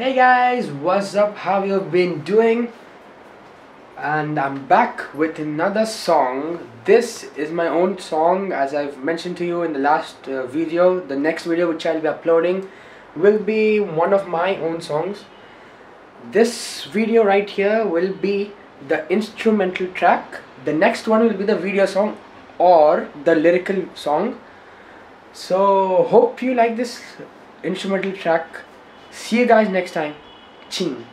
guys what's up? How you been doing? And I'm back with another song. This is my own song as I've mentioned to you in the last uh, video. The next video which I'll be uploading will be one of my own songs. This video right here will be the instrumental track. The next one will be the video song or the lyrical song. So hope you like this instrumental track see you guys next time. Ching